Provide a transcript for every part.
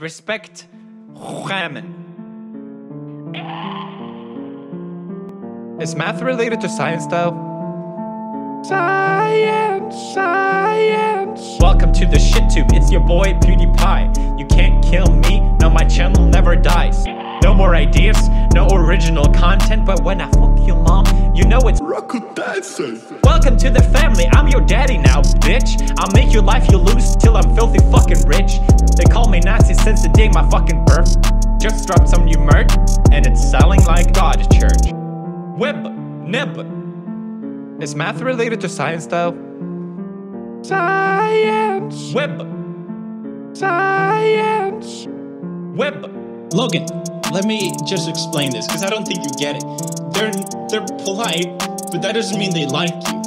Respect Ramen. Is math related to science though? Science, science. Welcome to the shit tube, it's your boy PewDiePie. You can't kill me, no my channel never dies. No more ideas, no original content, but when I fuck your mom, you know it's Welcome to the family, I'm your daddy now, bitch. I'll make your life you lose till I'm filthy fucking rich. They call me Nazi since the day my fucking birth. Just dropped some new merch, and it's selling like God church. Web, nib. Is math related to science though? Science. Web. Science. Web. Logan, let me just explain this because I don't think you get it. They're they're polite, but that doesn't mean they like you.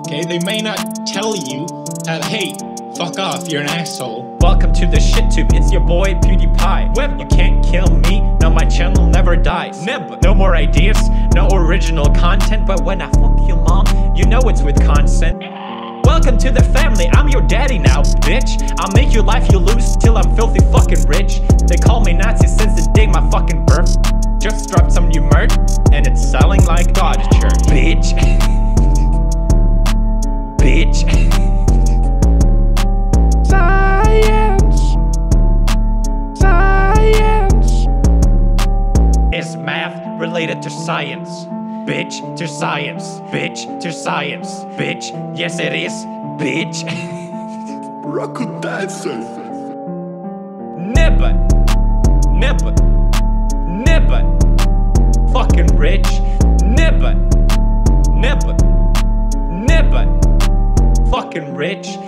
Okay? They may not tell you that hey, fuck off, you're an asshole. Welcome to the shit tube, it's your boy PewDiePie. Web, you can't kill me, no my channel never dies. Nib, no more ideas, no original content, but when I fuck your mom, you know it's with consent. Welcome to the family, I'm your daddy now, bitch. I'll make your life you lose till I'm filthy fucking rich. They call me Nazi since the day my fucking birth. Just dropped some new merch, and it's selling like God church. Bitch. bitch. Is math related to science? Bitch to science. Bitch to science. Bitch. Yes, it is. Bitch. Nibba. Nibba. Nibba. Fucking rich. Nibba. Nibba. Nibba. Fucking rich.